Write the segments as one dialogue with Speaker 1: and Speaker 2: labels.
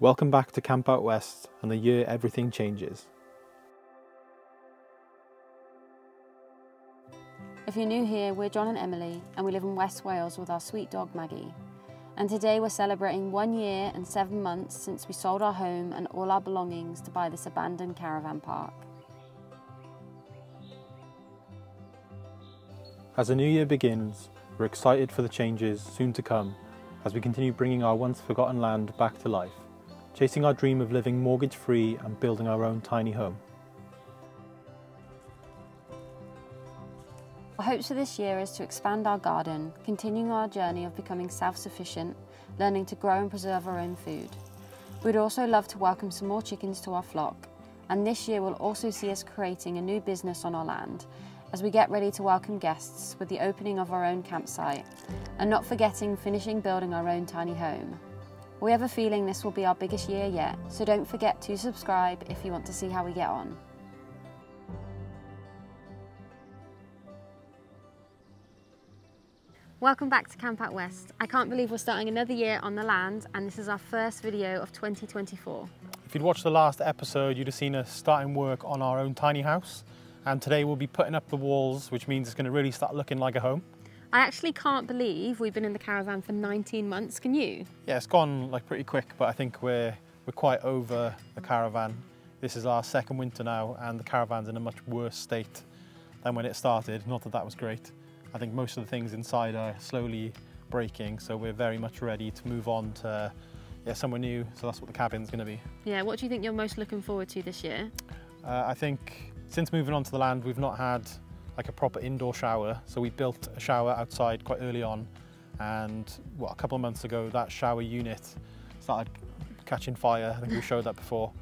Speaker 1: Welcome back to Camp Out West and the year everything changes.
Speaker 2: If you're new here, we're Jon and Emilie, and we live in West Wales with our sweet dog Maggie. And today we're celebrating one year and seven months since we sold our home and all our belongings to buy this abandoned caravan park.
Speaker 1: As a new year begins, we're excited for the changes soon to come as we continue bringing our once forgotten land back to life, chasing our dream of living mortgage free and building our own tiny home.
Speaker 2: Our hopes for this year is to expand our garden, continuing our journey of becoming self-sufficient, learning to grow and preserve our own food. We'd also love to welcome some more chickens to our flock, and this year will also see us creating a new business on our land as we get ready to welcome guests with the opening of our own campsite, and not forgetting finishing building our own tiny home. We have a feeling this will be our biggest year yet, so don't forget to subscribe if you want to see how we get on. Welcome back to Camp Out West. I can't believe we're starting another year on the land and this is our first video of 2024.
Speaker 1: If you'd watched the last episode, you'd have seen us starting work on our own tiny house. And today we'll be putting up the walls, which means it's going to really start looking like a home.
Speaker 2: I actually can't believe we've been in the caravan for 19 months, can you?
Speaker 1: Yeah, it's gone like pretty quick, but I think we're, we're quite over the caravan. This is our second winter now and the caravan's in a much worse state than when it started. Not that that was great. I think most of the things inside are slowly breaking, so we're very much ready to move on to yeah, somewhere new. So that's what the cabin's going to be.
Speaker 2: Yeah, what do you think you're most looking forward to this year?
Speaker 1: Uh, I think since moving onto the land, we've not had like a proper indoor shower. So we built a shower outside quite early on, and what a couple of months ago, that shower unit started catching fire. I think we showed that before.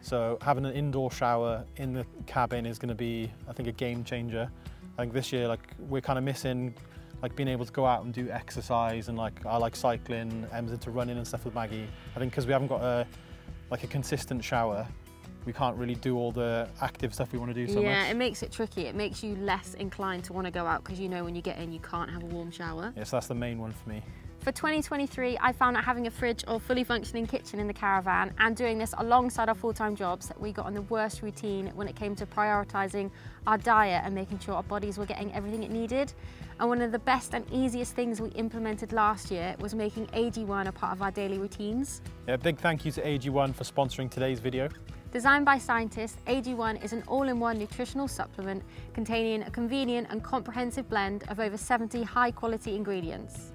Speaker 1: So having an indoor shower in the cabin is going to be, I think, a game changer. I think this year, like we're kind of missing like being able to go out and do exercise and like I like cycling, Em's into running and stuff with Maggie. I think because we haven't got a like a consistent shower, we can't really do all the active stuff we want to do so
Speaker 2: yeah,
Speaker 1: much.
Speaker 2: it makes it tricky. It makes you less inclined to want to go out because you know when you get in you can't have a warm shower.
Speaker 1: Yes, that's the main one for me.
Speaker 2: For 2023, I found that having a fridge or fully functioning kitchen in the caravan and doing this alongside our full-time jobs, we got on the worst routine when it came to prioritising our diet and making sure our bodies were getting everything it needed. And one of the best and easiest things we implemented last year was making AG1 a part of our daily routines.
Speaker 1: Yeah, big thank you to AG1 for sponsoring today's video.
Speaker 2: Designed by scientists, AG1 is an all-in-one nutritional supplement containing a convenient and comprehensive blend of over 70 high-quality ingredients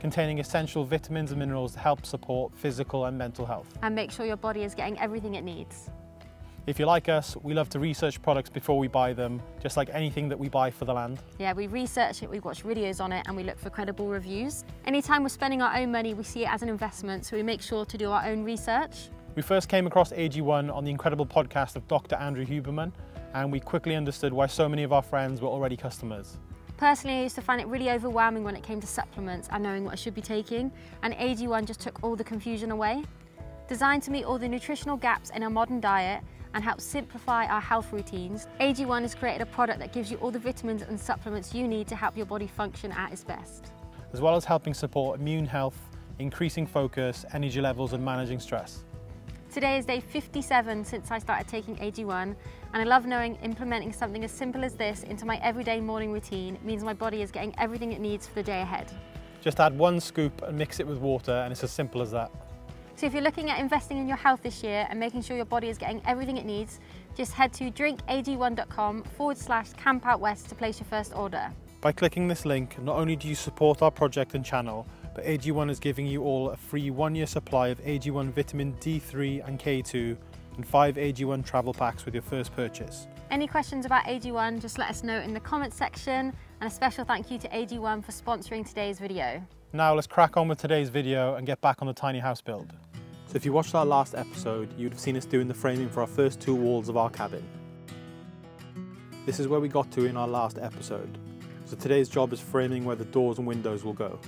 Speaker 1: containing essential vitamins and minerals to help support physical and mental health.
Speaker 2: And make sure your body is getting everything it needs.
Speaker 1: If you like us, we love to research products before we buy them, just like anything that we buy for the land.
Speaker 2: Yeah, we research it, we watch videos on it, and we look for credible reviews. Anytime we're spending our own money, we see it as an investment, so we make sure to do our own research.
Speaker 1: We first came across AG1 on the incredible podcast of Dr. Andrew Huberman, and we quickly understood why so many of our friends were already customers.
Speaker 2: Personally, I used to find it really overwhelming when it came to supplements and knowing what I should be taking, and AG1 just took all the confusion away. Designed to meet all the nutritional gaps in our modern diet and help simplify our health routines, AG1 has created a product that gives you all the vitamins and supplements you need to help your body function at its best.
Speaker 1: As well as helping support immune health, increasing focus, energy levels and managing stress.
Speaker 2: Today is day 57 since I started taking AG1 and I love knowing implementing something as simple as this into my everyday morning routine means my body is getting everything it needs for the day ahead.
Speaker 1: Just add one scoop and mix it with water and it's as simple as that.
Speaker 2: So if you're looking at investing in your health this year and making sure your body is getting everything it needs, just head to drinkag1.com forward slash campoutwest to place your first order.
Speaker 1: By clicking this link, not only do you support our project and channel, but AG1 is giving you all a free one year supply of AG1 vitamin D3 and K2 and five AG1 travel packs with your first purchase.
Speaker 2: Any questions about AG1, just let us know in the comments section and a special thank you to AG1 for sponsoring today's video.
Speaker 1: Now let's crack on with today's video and get back on the tiny house build. So if you watched our last episode, you'd have seen us doing the framing for our first two walls of our cabin. This is where we got to in our last episode. So today's job is framing where the doors and windows will go.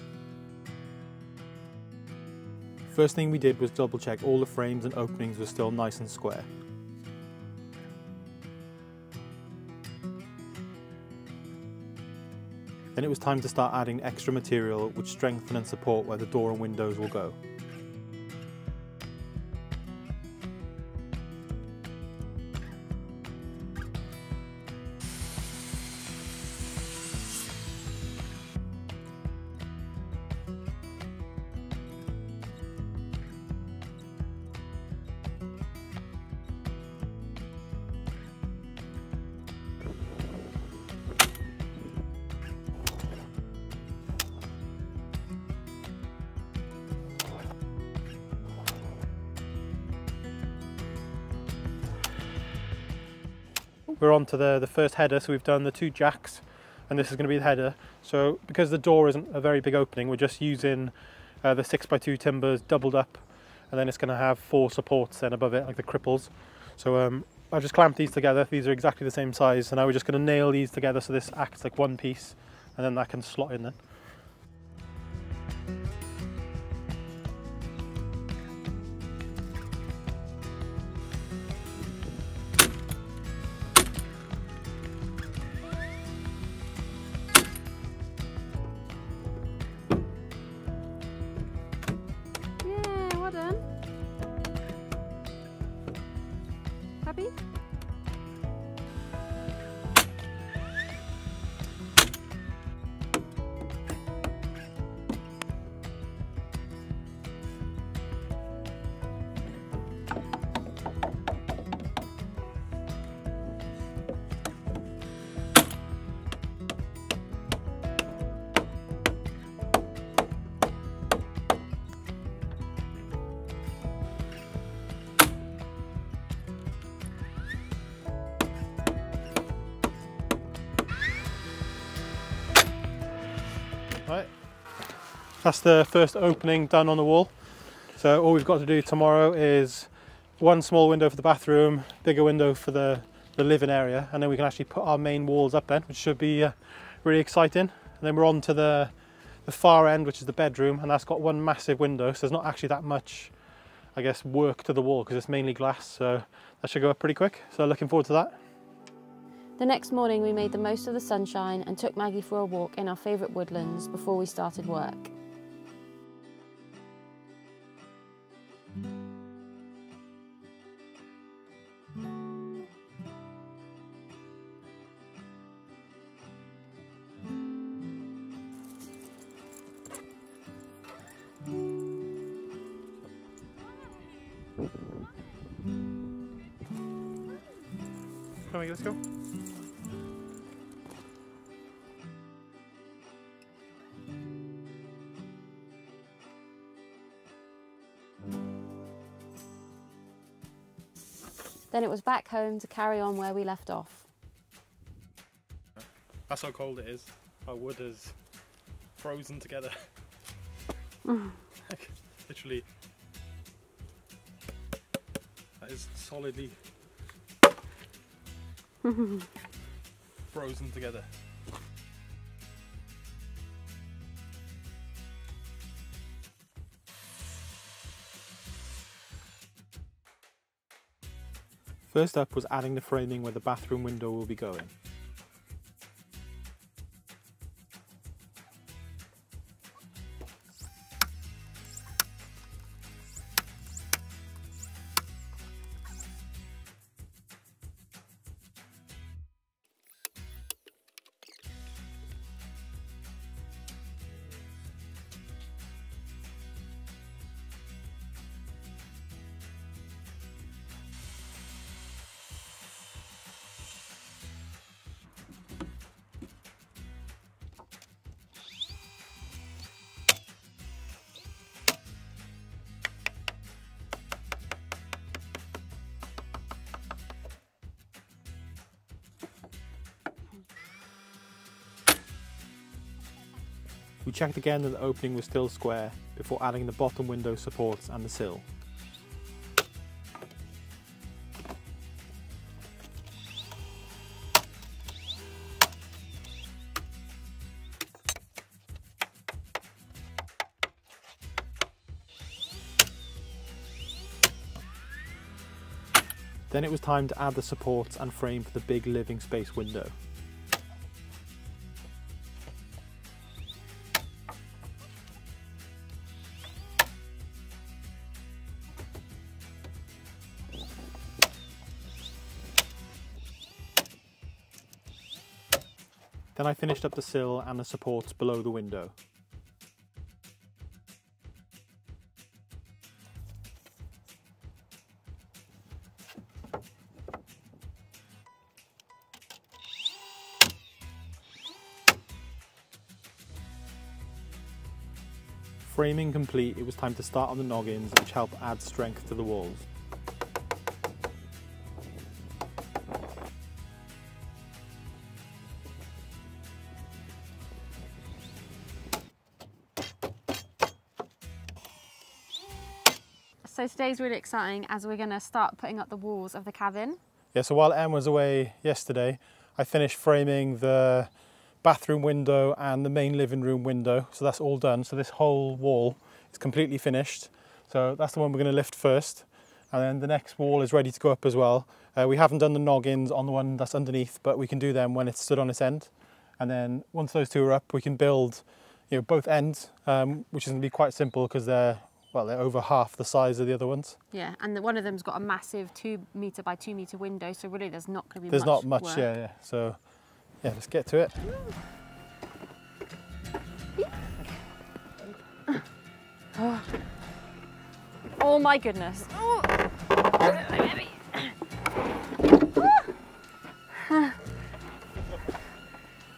Speaker 1: First thing we did was double check all the frames and openings were still nice and square. Then it was time to start adding extra material which strengthen and support where the door and windows will go. We're on to the, the first header. So we've done the two jacks and this is going to be the header. So because the door isn't a very big opening, we're just using uh, the 6x2 timbers doubled up and then it's going to have four supports then above it like the cripples. So um, I've just clamped these together. These are exactly the same size and now we're just going to nail these together so this acts like one piece and then that can slot in then. That's the first opening done on the wall. So all we've got to do tomorrow is one small window for the bathroom, bigger window for the, the living area, and then we can actually put our main walls up then, which should be uh, really exciting. And then we're on to the, the far end, which is the bedroom, and that's got one massive window, so there's not actually that much, I guess, work to the wall because it's mainly glass, so that should go up pretty quick. So looking forward to that.
Speaker 2: The next morning, we made the most of the sunshine and took Maggie for a walk in our favourite woodlands before we started work.
Speaker 1: Come on, let's go.
Speaker 2: Then it was back home to carry on where we left off.
Speaker 1: That's how cold it is. Our wood is frozen together. Mm. like, literally. That is solidly frozen together. First up was adding the framing where the bathroom window will be going. We checked again that the opening was still square before adding the bottom window supports and the sill. Then it was time to add the supports and frame for the big living space window. Then I finished up the sill and the supports below the window. Framing complete, it was time to start on the noggins which help add strength to the walls.
Speaker 2: So today's really exciting as we're going to start putting up the walls of the cabin.
Speaker 1: Yeah, so while Em was away yesterday, I finished framing the bathroom window and the main living room window. So that's all done. So this whole wall is completely finished. So that's the one we're going to lift first. And then the next wall is ready to go up as well. Uh, we haven't done the noggins on the one that's underneath, but we can do them when it's stood on its end. And then once those two are up, we can build you know, both ends, um, which is going to be quite simple because they're well, they're over half the size of the other ones.
Speaker 2: Yeah, and the, one of them's got a massive two meter by two meter window, so really there's not going to be
Speaker 1: There's
Speaker 2: much There's
Speaker 1: not much,
Speaker 2: work.
Speaker 1: yeah, yeah. So, yeah, let's get to it.
Speaker 2: Oh, oh my goodness. Oh.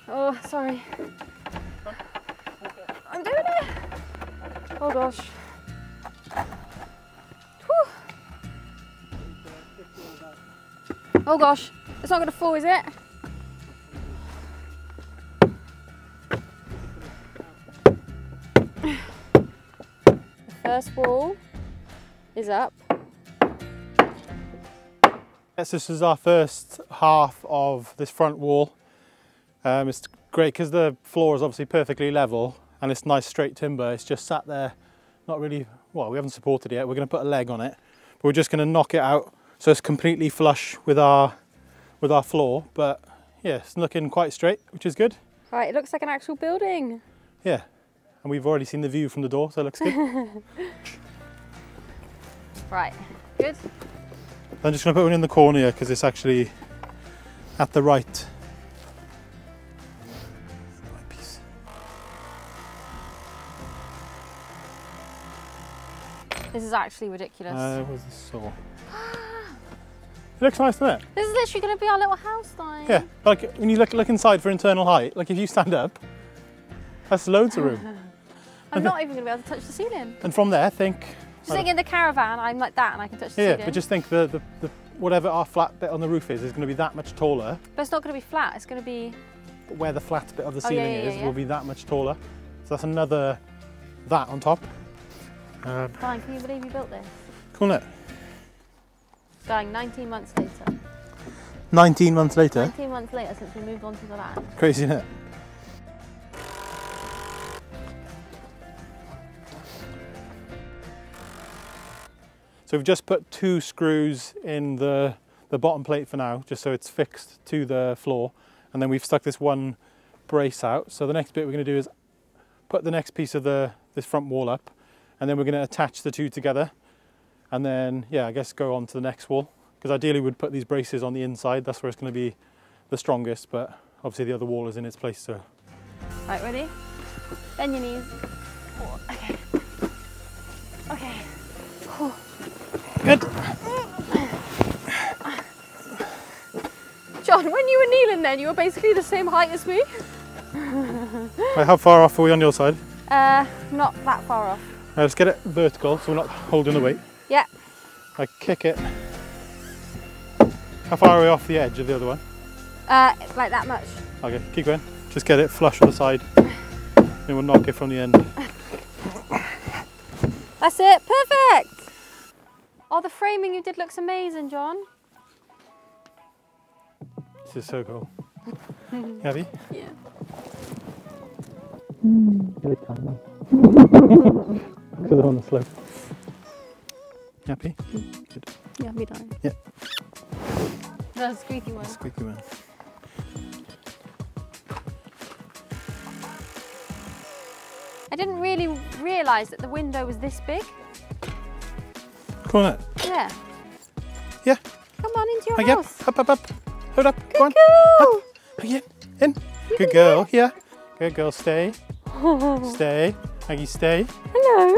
Speaker 2: oh, sorry. I'm doing it. Oh gosh. Oh gosh, it's not going to fall, is it? The first wall is up.
Speaker 1: Yes, this is our first half of this front wall. Um, it's great because the floor is obviously perfectly level and it's nice straight timber. It's just sat there, not really, well, we haven't supported it yet. We're going to put a leg on it, but we're just going to knock it out so it's completely flush with our, with our floor. But yeah, it's looking quite straight, which is good.
Speaker 2: Right, it looks like an actual building.
Speaker 1: Yeah, and we've already seen the view from the door, so it looks good.
Speaker 2: Right, good.
Speaker 1: I'm just going to put one in the corner here because it's actually at the right. right.
Speaker 2: This is actually ridiculous.
Speaker 1: Uh, where's the saw? It looks nice, doesn't it?
Speaker 2: this is literally going to be our little house though.
Speaker 1: Yeah, like when you look look inside for internal height, like if you stand up, that's loads of room.
Speaker 2: I'm not even going to be able to touch the ceiling.
Speaker 1: And from there, think.
Speaker 2: Just think in the caravan, I'm like that and I can touch the
Speaker 1: Yeah,
Speaker 2: ceiling.
Speaker 1: Yeah, but just think the, the, the whatever our flat bit on the roof is is going to be that much taller.
Speaker 2: But it's not going to be flat, it's going to be...
Speaker 1: But where the flat bit of the
Speaker 2: Oh, yeah,
Speaker 1: ceiling
Speaker 2: yeah,
Speaker 1: is will be that much taller. So that's another that on top. Um,
Speaker 2: Fine, can you believe you built this?
Speaker 1: cool, it?
Speaker 2: Going 19 months later.
Speaker 1: 19 months later.
Speaker 2: 19 months later since we moved on to the land.
Speaker 1: Crazy, isn't it? So we've just put two screws in the, the bottom plate for now, just so it's fixed to the floor. And then we've stuck this one brace out. So the next bit we're going to do is put the next piece of the this front wall up, and then we're going to attach the two together. And then, yeah, I guess go on to the next wall. Because ideally we'd put these braces on the inside, that's where it's going to be the strongest, but obviously the other wall is in its place, so
Speaker 2: Right, ready? Bend your knees. Okay. Okay.
Speaker 1: good.
Speaker 2: Jon, when you were kneeling then, you were basically the same height as me.
Speaker 1: Right, how far off are we on your side?
Speaker 2: Uh, not that far off.
Speaker 1: Right, let's get it vertical so we're not holding the weight. I kick it. How far are we off the edge of the other one?
Speaker 2: Uh, like that much.
Speaker 1: Okay, keep going. Just get it flush with the side. Then we'll knock it from the end.
Speaker 2: That's it, perfect! Oh, the framing you did looks amazing, Jon.
Speaker 1: This is so cool. Heavy?
Speaker 2: Yeah.
Speaker 1: Because they're on the slope. Happy? Good.
Speaker 2: Yeah, me done.
Speaker 1: Yeah.
Speaker 2: The squeaky one.
Speaker 1: Squeaky one.
Speaker 2: I didn't really realise that the window was this big.
Speaker 1: Come on,
Speaker 2: Yeah.
Speaker 1: Yeah.
Speaker 2: Come on into your
Speaker 1: Again.
Speaker 2: house.
Speaker 1: Up, up, up. Hold up. Go on.
Speaker 2: Go!
Speaker 1: Again. In. Good girl. Here. Good girl. Stay. Stay. Maggie, stay.
Speaker 2: Hello.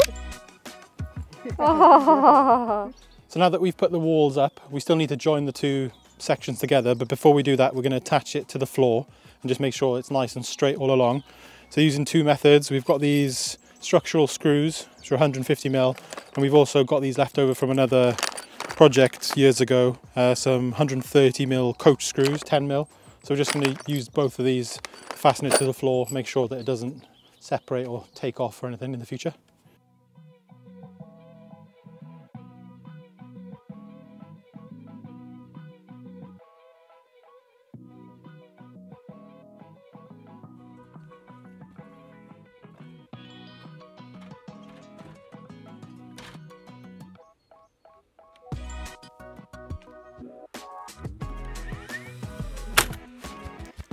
Speaker 1: So now that we've put the walls up, we still need to join the two sections together. But before we do that, we're going to attach it to the floor and just make sure it's nice and straight all along. So using two methods, we've got these structural screws, which are 150 mil, and we've also got these left over from another project years ago, uh, some 130 mil coach screws, 10 mil. So we're just going to use both of these, fasten it to the floor, make sure that it doesn't separate or take off or anything in the future.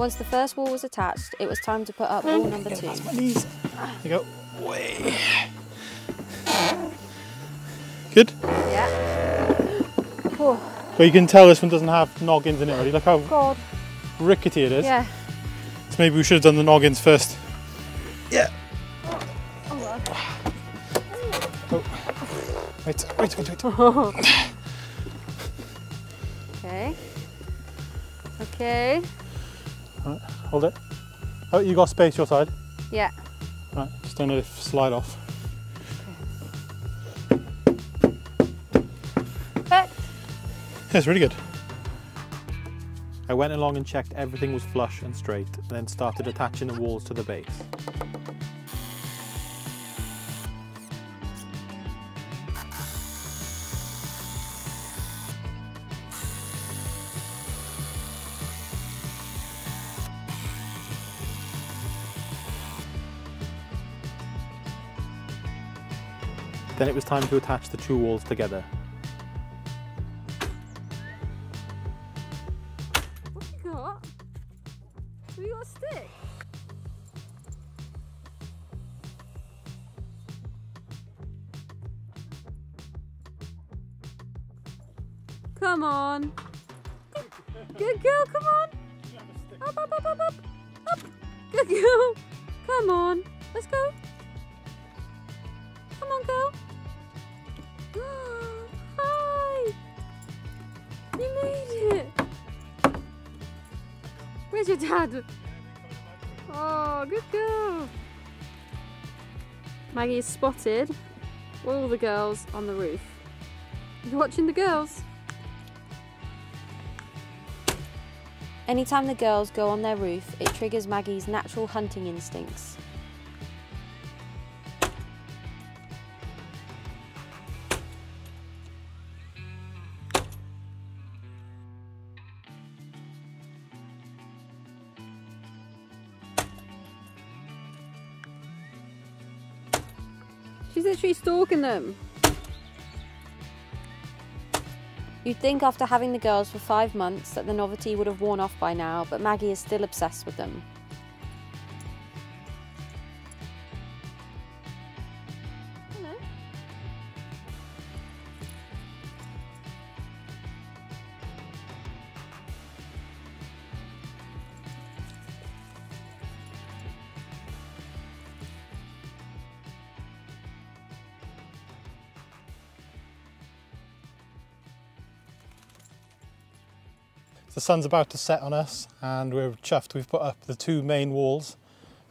Speaker 2: Once the first wall was attached, it was time to put up wall number two.
Speaker 1: past my knees. There you go. Way. Good.
Speaker 2: Yeah. Oh,
Speaker 1: But you can tell this one doesn't have noggins in it already. Look how
Speaker 2: God.
Speaker 1: rickety it is.
Speaker 2: Yeah.
Speaker 1: So maybe we should have done the noggins first. Yeah.
Speaker 2: Oh,
Speaker 1: Wait, wait, wait, wait.
Speaker 2: Okay. Okay.
Speaker 1: Hold it. Oh, you got space your side.
Speaker 2: Yeah.
Speaker 1: Right, just don't let it slide off.
Speaker 2: Perfect.
Speaker 1: Yeah, it's really good. I went along and checked everything was flush and straight, then started attaching the walls to the base. Then it was time to attach the two walls together.
Speaker 2: Where's your dad? Oh, good girl. Maggie spotted all the girls on the roof. You're watching the girls? Anytime the girls go on their roof, it triggers Maggie's natural hunting instincts. Stalking them. You'd think after having the girls for five months that the novelty would have worn off by now, but Maggie is still obsessed with them.
Speaker 1: The sun's about to set on us and we're chuffed. We've put up the two main walls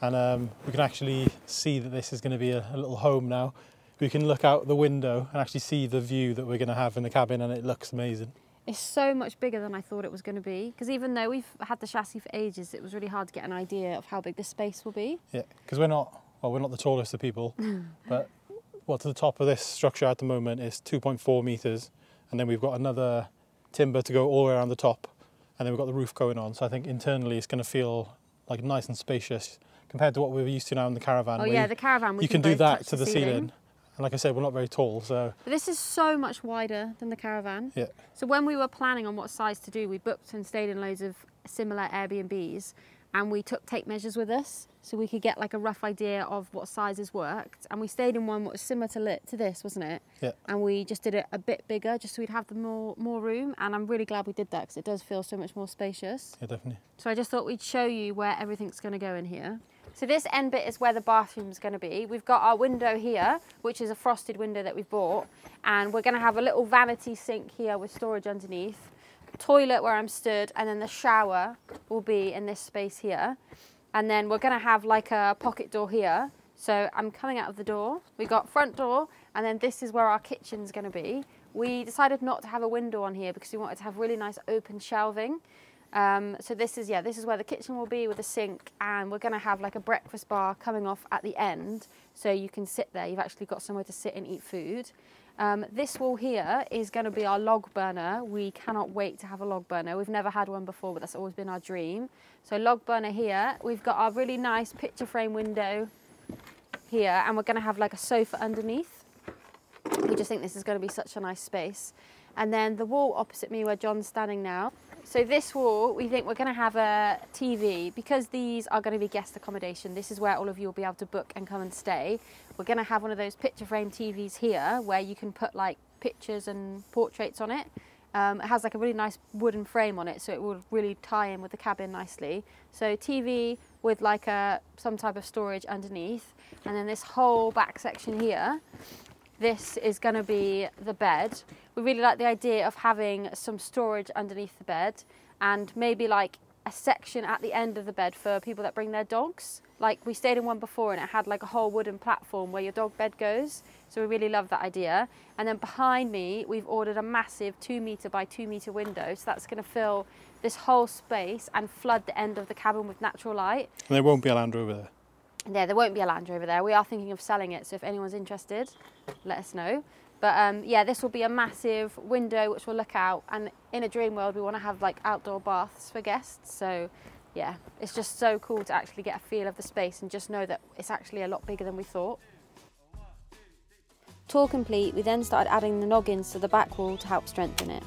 Speaker 1: and um, we can actually see that this is going to be a, a little home now. We can look out the window and actually see the view that we're going to have in the cabin and it looks amazing.
Speaker 2: It's so much bigger than I thought it was going to be. Because even though we've had the chassis for ages, it was really hard to get an idea of how big this space will be.
Speaker 1: Yeah, because we're not, well, we're not the tallest of people, but well, to the top of this structure at the moment is 2.4 metres and then we've got another timber to go all the way around the top and then we've got the roof going on. So I think internally it's going to feel like nice and spacious compared to what we're used to now in the caravan.
Speaker 2: Oh yeah, the caravan. We
Speaker 1: you can do that to the ceiling. And like I said, we're not very tall, so
Speaker 2: But this is so much wider than the caravan.
Speaker 1: yeah.
Speaker 2: So when we were planning on what size to do, we booked and stayed in loads of similar Airbnbs, and we took tape measures with us so we could get like a rough idea of what sizes worked. And we stayed in one that was similar to, lit, to this, wasn't it?
Speaker 1: Yeah.
Speaker 2: And we just did it a bit bigger, just so we'd have the more more room. And I'm really glad we did that because it does feel so much more spacious.
Speaker 1: Yeah, definitely.
Speaker 2: So I just thought we'd show you where everything's going to go in here. So this end bit is where the bathroom's going to be. We've got our window here, which is a frosted window that we've bought, and we're going to have a little vanity sink here with storage underneath, toilet where I'm stood, and then the shower will be in this space here. And then we're going to have like a pocket door here. So I'm coming out of the door. We got front door, and then this is where our kitchen's going to be. We decided not to have a window on here because we wanted to have really nice open shelving. Um, so this is yeah, this is where the kitchen will be with a sink, and we're going to have like a breakfast bar coming off at the end, so you can sit there. You've actually got somewhere to sit and eat food. Um, this wall here is going to be our log burner. We cannot wait to have a log burner. We've never had one before, but that's always been our dream. So log burner here. We've got our really nice picture frame window here, and we're going to have like a sofa underneath. We just think this is going to be such a nice space. And then the wall opposite me where Jon's standing now. So this wall, we think we're going to have a TV because these are going to be guest accommodation. This is where all of you will be able to book and come and stay. We're going to have one of those picture frame TVs here where you can put like pictures and portraits on it. Um, it has like a really nice wooden frame on it, so it will really tie in with the cabin nicely. So TV with like a some type of storage underneath, and then this whole back section here. This is going to be the bed. We really like the idea of having some storage underneath the bed, and maybe like a section at the end of the bed for people that bring their dogs. Like we stayed in one before and it had like a whole wooden platform where your dog bed goes. So we really love that idea. And then behind me, we've ordered a massive two meter by two meter window. So that's going to fill this whole space and flood the end of the cabin with natural light.
Speaker 1: And there won't be a Land Rover there.
Speaker 2: Yeah, there won't be a Land Rover there. We are thinking of selling it. So if anyone's interested, let us know. But um, yeah, this will be a massive window which will look out. And in a dream world, we want to have like outdoor baths for guests. So yeah, it's just so cool to actually get a feel of the space and just know that it's actually a lot bigger than we thought. Tour complete, we then started adding the noggins to the back wall to help strengthen it.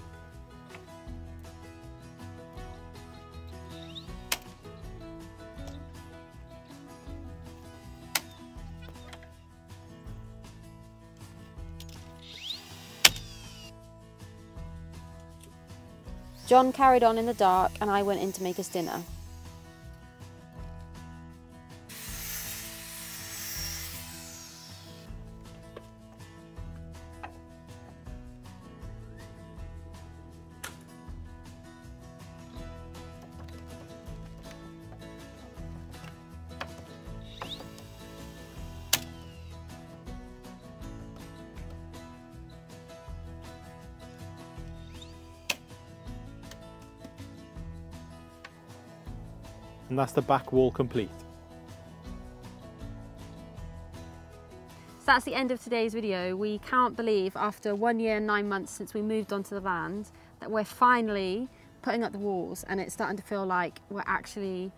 Speaker 2: Jon carried on in the dark and I went in to make us dinner.
Speaker 1: And that's the back wall complete.
Speaker 2: So that's the end of today's video. We can't believe after one year and nine months since we moved onto the land that we're finally putting up the walls and it's starting to feel like we're actually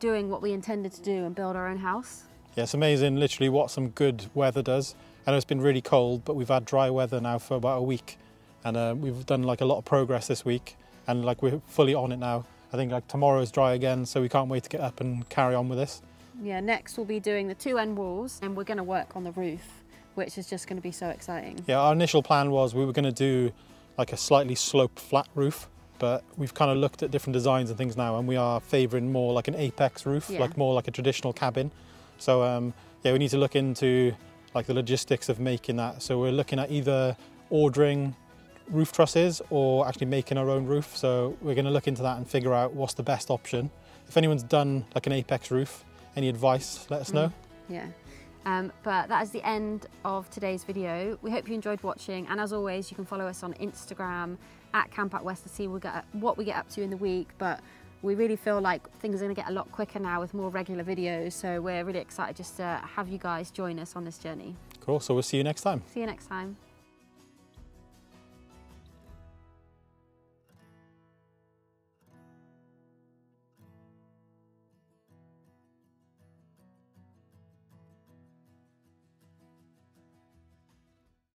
Speaker 2: doing what we intended to do and build our own house.
Speaker 1: Yeah, it's amazing literally what some good weather does. I know it's been really cold, but we've had dry weather now for about a week and uh, we've done like a lot of progress this week and like we're fully on it now. I think like tomorrow is dry again, so we can't wait to get up and carry on with this.
Speaker 2: Yeah, next we'll be doing the two end walls and we're going to work on the roof, which is just going to be so exciting.
Speaker 1: Yeah, our initial plan was we were going to do like a slightly sloped flat roof, but we've kind of looked at different designs and things now and we are favouring more like an apex roof,
Speaker 2: Yeah.
Speaker 1: like more like a traditional cabin. So um, yeah, we need to look into like the logistics of making that. So we're looking at either ordering roof trusses or actually making our own roof. So we're going to look into that and figure out what's the best option. If anyone's done like an apex roof, any advice, let us know.
Speaker 2: Yeah. Um, but that is the end of today's video. We hope you enjoyed watching, and as always, you can follow us on Instagram at Camp Out West to see what we get up to in the week. But we really feel like things are going to get a lot quicker now with more regular videos. So we're really excited just to have you guys join us on this journey.
Speaker 1: Cool. So we'll see you next time.
Speaker 2: See you next time.